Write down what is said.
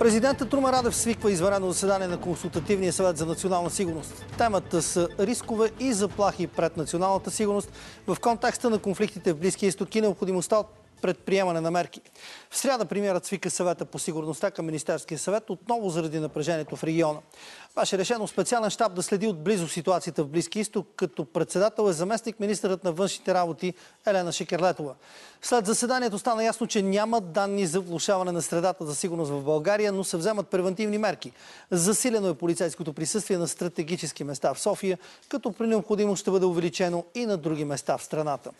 Президентът Румен Радев свиква извънредно заседание на Консултативния съвет за национална сигурност. Темата са рискове и заплахи пред националната сигурност в контекста на конфликтите в Близкия изток и необходимостта от предприемане на мерки. В сряда премиерът свика съвета по сигурността към Министерския съвет отново заради напрежението в региона. Беше решено специален щаб да следи отблизо ситуацията в Близки изток, като председател е заместник министърът на външните работи Елена Шикерлетова. След заседанието стана ясно, че няма данни за влушаване на средата за сигурност в България, но се вземат превентивни мерки. Засилено е полицейското присъствие на стратегически места в София, като при необходимост ще бъде увеличено и на други места в страната.